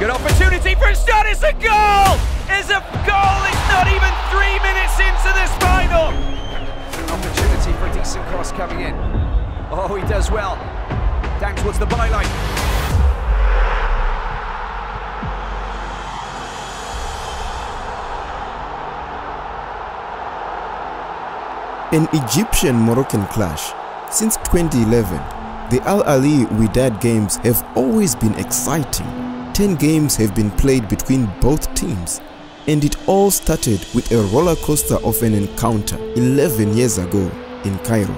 Good opportunity for a shot. It's a goal. It's a goal. It's not even three minutes into this final. Opportunity for a decent cross coming in. Oh, he does well. Down towards the byline. An Egyptian-Moroccan clash. Since 2011, the Al Ahly Wydad games have always been exciting. 10 games have been played between both teams, and it all started with a roller coaster of an encounter 11 years ago in Cairo.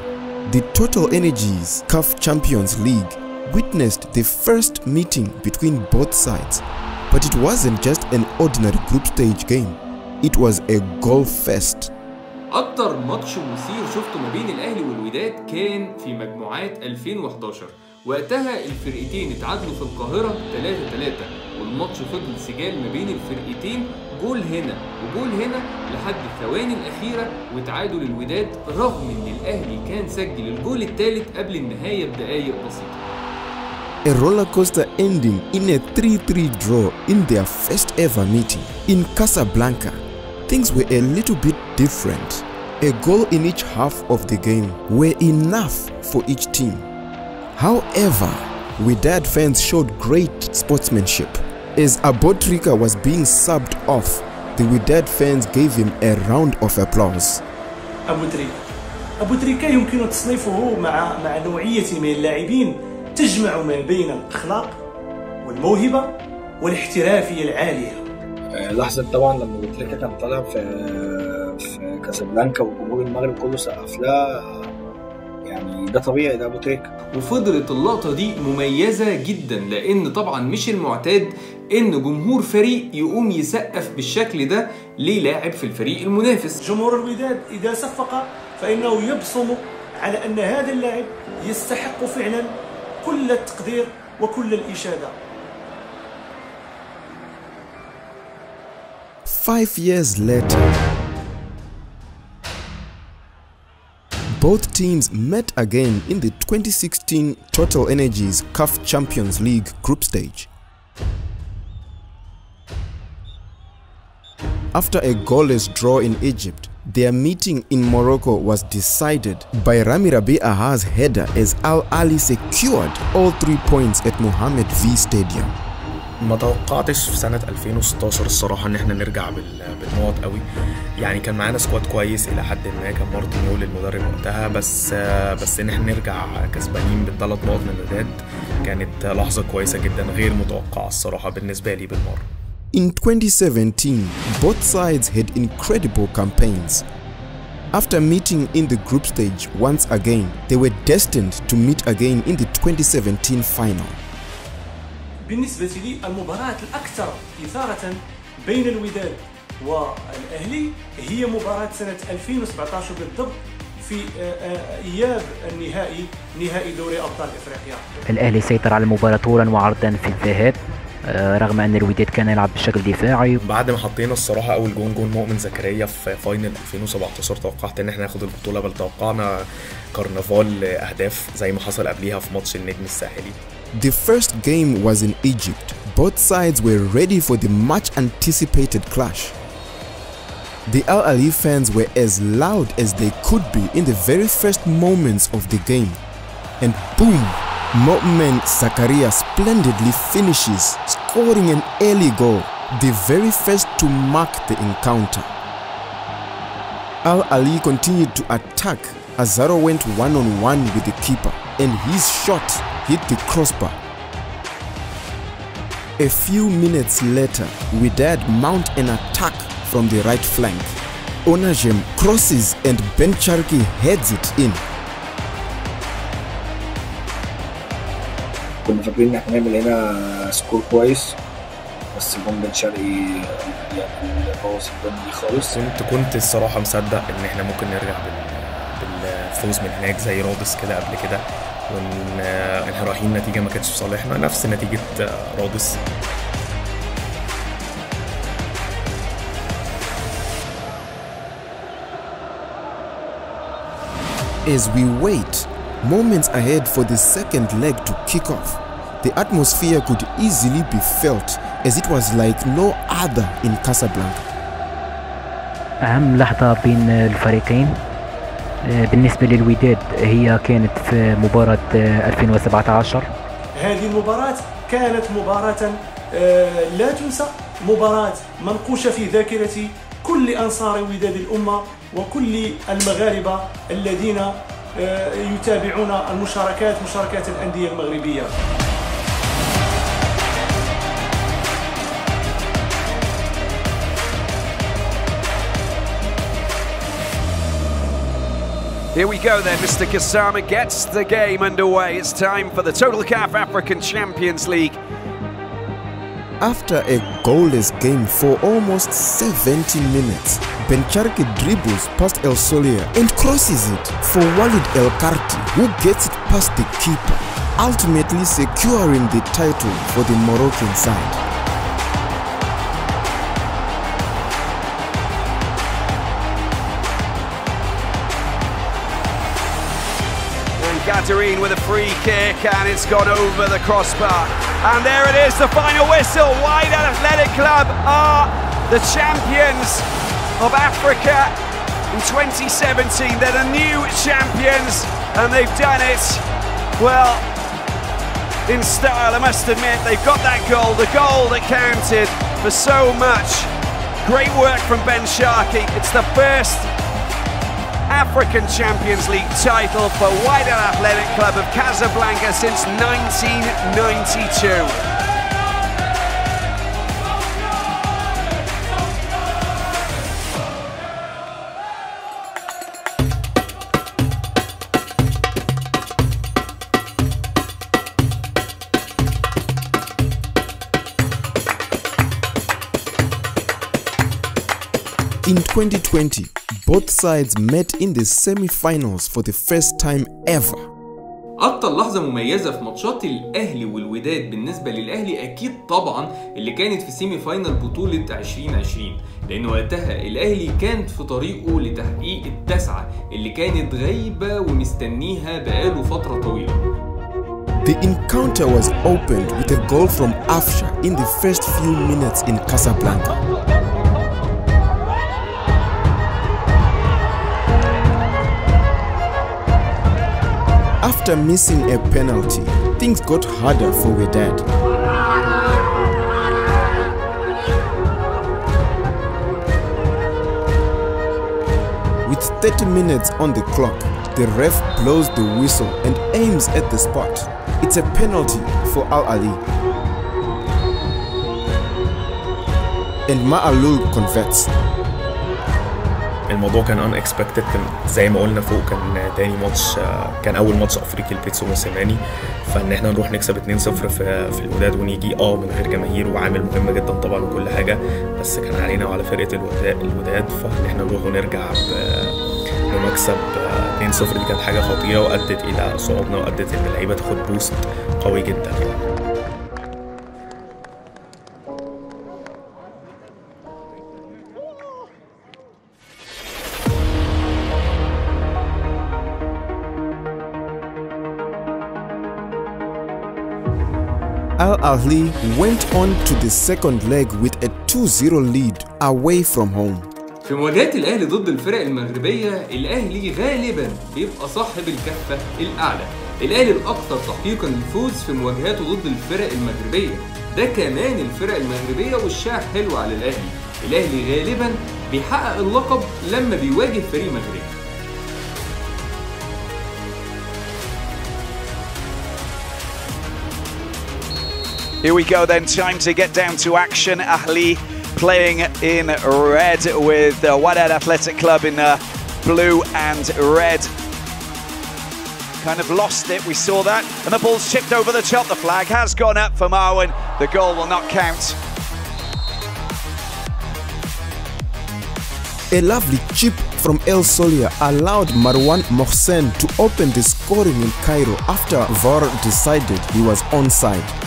The Total Energies CAF Champions League witnessed the first meeting between both sides, but it wasn't just an ordinary group stage game. It was a goal fest. اكتر ماتش مثير شفته ما بين الاهلي والوداد كان في مجموعات 2011 وقتها الفرقتين اتعادلوا في القاهرة 3-3 والماتش فضل سجال ما بين الفرقتين جول هنا وجول هنا لحد الثواني الأخيرة وتعادل الوداد رغم إن الأهلي كان سجل الجول الثالث قبل النهاية بدقايق بسيطة A roller coaster ending in a 3-3 draw in their first ever meeting. In Casablanca, things were a little bit different. A goal in each half of the game were enough for each team. However, Wydad fans showed great sportsmanship. As Aboutrika was being subbed off, the Wydad fans gave him a round of applause. Aboutrika أبوتريكا يمكن تصنيفه مع مع نوعية من اللاعبين تجمع ما بين الأخلاق والموهبة والاحترافية العالية. لحظة طبعا لما أبوتريكا كان طالع في في كازابلانكا وجمهور المغرب كله سقف له يعني ده طبيعي ده بوتريكا وفضلت اللقطة دي مميزة جدا لأن طبعا مش المعتاد إن جمهور فريق يقوم يسقف بالشكل ده للاعب في الفريق المنافس. جمهور الوداد إذا صفق فإنه يبصم على أن هذا اللاعب يستحق فعلا كل التقدير وكل الإشادة. Five years later, both teams met again in the 2016 Total Energies CAF Champions League group stage. After a goalless draw in Egypt, their meeting in Morocco was decided by Rami Rabia's header as Al Ahly secured all three points at Mohammed V Stadium. ما توقعتش في سنة 2016 الصراحة إن إحنا نرجع بال- بالنقط قوي يعني كان معانا سكواد كويس إلى حد ما كان مارتن يول المدرب وقتها بس بس إن إحنا نرجع كسبانين بالثلاث نقط من الوداد كانت لحظة كويسة جدا غير متوقعة الصراحة بالنسبة لي بالمرة In 2017, both sides had incredible campaigns. After meeting in the group stage once again, they were destined to meet again in the 2017 final. بالنسبة لي المباراة الأكثر إثارة بين الوداد والأهلي هي مباراة سنة 2017 بالضبط في آه، آه، إياب النهائي نهائي دوري أبطال إفريقيا. الأهلي سيطر على المباراة طولا وعرضا في الذهاب آه، رغم أن الوداد كان يلعب بشكل دفاعي بعد ما حطينا الصراحة أول جون جون مؤمن زكريا في فاينل 2017 توقعت إن إحنا ناخد البطولة بل توقعنا كرنفال أهداف زي ما حصل قبليها في ماتش النجم الساحلي. The first game was in Egypt. Both sides were ready for the much anticipated clash. The Al Ahly fans were as loud as they could be in the very first moments of the game. And boom, Mo'men Zakaria splendidly finishes, scoring an early goal, the very first to mark the encounter. Al Ahly continued to attack as Zaro went one on one with the keeper, and his shot hit the crossbar. A few minutes later, Wydad mount an attack from the right flank. Ounajem crosses and Bencharki heads it in. كنت كنت الصراحه مصدق ان احنا ممكن نرجع بالفوز من هناك زي رودس كده قبل كده وإن إحنا رايحين نتيجة ما كانتش في صالحنا نفس نتيجة رودس As we wait, moments ahead for the second leg to kick off, the atmosphere could easily be felt as it was like no other in Casablanca. أهم لحظة بين الفريقين آه، بالنسبة للوداد هي كانت في مباراة آه، 2017 هذه المباراة كانت مباراة آه، لا تنسى مباراة منقوشة في ذاكرة كل أنصار وداد الأمة وكل المغاربة الذين يتابعون المشاركات مشاركات الأندية المغربية. Here we go then, Mr. Gassama gets the game underway. It's time for the Total CAF African Champions League. After a goalless game for almost 70 minutes, Bencharki dribbles past El Solia and crosses it for Walid El Karti, who gets it past the keeper, ultimately securing the title for the Moroccan side. And with a free kick, and it's gone over the crossbar. And there it is, the final whistle. Wydad Athletic Club are the champions of Africa in 2017. They're the new champions, and they've done it, well, in style, I must admit. They've got that goal, the goal that counted for so much. Great work from Bencharki. It's the first African Champions League title for Wydad Athletic Club of Casablanca since 1992. In 2020, both sides met in the semi-finals for the first time ever. أكتر لحظة مميزة في ماتشات الأهلي والوداد بالنسبة للأهلي أكيد طبعا اللي كانت في سيمي فاينل بطولة 2020 لأن وقتها الأهلي كان في طريقه لتحقيق التاسعة اللي كانت غايبة ومستنيها بقاله فترة طويلة The encounter was opened with a goal from Afsha in the first few minutes in Casablanca. After missing a penalty, things got harder for Wydad. With 30 minutes on the clock, the ref blows the whistle and aims at the spot. It's a penalty for Al Ahly. And Maaloul converts. الموضوع كان ان اكسبكتد زي ما قلنا فوق كان تاني ماتش كان أول ماتش أفريقي لبيتسو موسيماني فإن إحنا نروح نكسب 2-0 في في الوداد ونيجي آه من غير جماهير وعامل مهم جدا طبعا وكل حاجة بس كان علينا وعلى فرقة الوداد. فإن إحنا نروح ونرجع بمكسب آه، 2-0 دي كانت حاجة خطيرة وأدت إلى صعودنا وأدت إن اللعيبة تاخد بوست قوي جدا. يعني Al Ahly went on to the second leg with a 2-0 lead away from home. في مواجهات الأهلي ضد الفرق المغربية الأهلي غالبا بيبقى صاحب الكفة الأعلى. الأهلي الأكثر تحقيقا للفوز في مواجهاته ضد الفرق المغربية. ده كمان الفرق المغربية والشاع حلو على الأهلي. الأهلي غالبا بيحقق اللقب لما بيواجه فريق مغربي. Here we go then, time to get down to action. Ahli playing in red with the Wydad Athletic Club in uh, blue and red. Kind of lost it, we saw that. And the ball's chipped over the top. The flag has gone up for Marwan. The goal will not count. A lovely chip from El Solia allowed Marwan Mohsen to open the scoring in Cairo after VAR decided he was onside.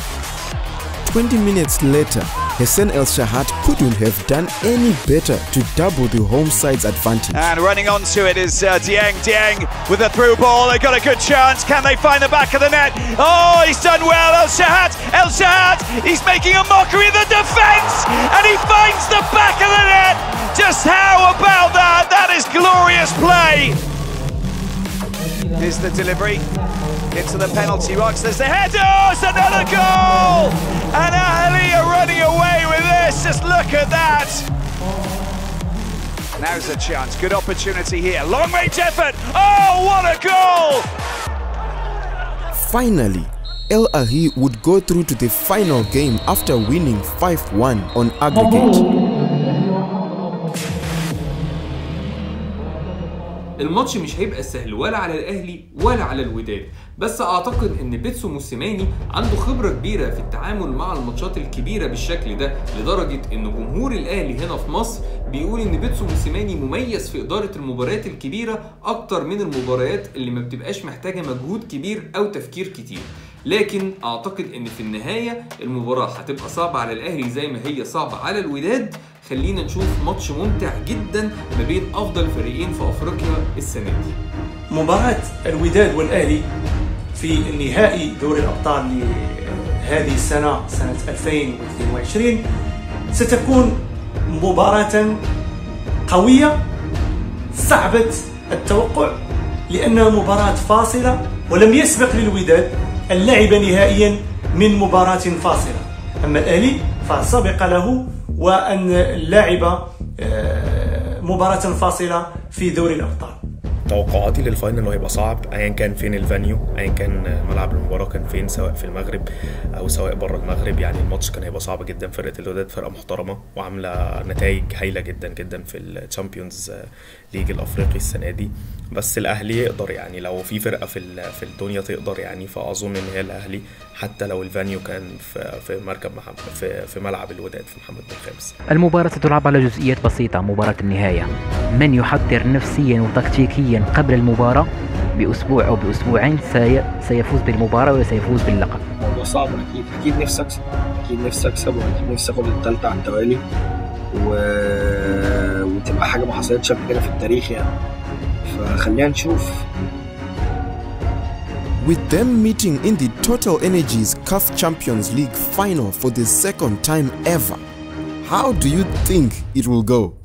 20 minutes later, Hassan El Shahat couldn't have done any better to double the home side's advantage. And running onto it is uh, Dieng. Dieng with a through ball. They got a good chance. Can they find the back of the net? Oh, he's done well. El Shahat, El Shahat, He's making a mockery of the defence, and he finds the back of the net. Just how about that? That is glorious play. Here's the delivery into the penalty box. There's the header. It's another goal. And Ahly are running away with this. Just look at that. Now's a chance. Good opportunity here. Long range effort. Oh, what a goal! Finally, El Ahly would go through to the final game after winning 5-1 on aggregate. الماتش مش هيبقى سهل ولا على الأهلي ولا على الوداد. بس أعتقد إن بيتسو موسيماني عنده خبرة كبيرة في التعامل مع الماتشات الكبيرة بالشكل ده لدرجة إن جمهور الأهلي هنا في مصر بيقول إن بيتسو موسيماني مميز في إدارة المباريات الكبيرة أكتر من المباريات اللي ما بتبقاش محتاجة مجهود كبير أو تفكير كتير. لكن أعتقد إن في النهاية المباراة هتبقى صعبة على الأهلي زي ما هي صعبة على الوداد خلينا نشوف ماتش ممتع جدا ما بين أفضل فريقين في أفريقيا السنة دي. مباراة الوداد والأهلي في النهائي دوري الأبطال لهذه السنة سنة 2022 ستكون مباراة قوية صعبة التوقع لأنها مباراة فاصلة ولم يسبق للوداد اللعب نهائيا من مباراة فاصلة. أما الأهلي فسبق له وأن لعب آه، مباراة فاصلة في دوري الأبطال. توقعاتي للفاينل هيبقى صعب ايا كان فين الفانيو ايا كان ملعب المباراة كان فين سواء في المغرب أو سواء بره المغرب. يعني الماتش كان هيبقى صعب جدا فرقة الوداد فرقة محترمة وعاملة نتائج هايلة جدا جدا في الشامبيونز ليج الأفريقي السنة دي. بس الأهلي يقدر يعني لو في فرقة في في الدنيا تقدر يعني فأظن إن هي الأهلي حتى لو الفانيو كان في في مركب محمد في في ملعب الوداد في محمد بن خامس. المباراة ستلعب على جزئيات بسيطة مباراة النهاية. من يحضر نفسيا وتكتيكيا قبل المباراة؟ بأسبوع أو بأسبوعين سي... سيفوز بالمباراة وسيفوز باللقب. الموضوع صعب أكيد. أكيد نفسي اكسب أكيد نفسي اكسب واكيد نفسي اخد التالتة على التوالي. و... وتبقى حاجة ما حصلتش قبل كده في التاريخ يعني. فخلينا نشوف. With them meeting in the Total Energies CAF Champions League final for the second time ever, how do you think it will go?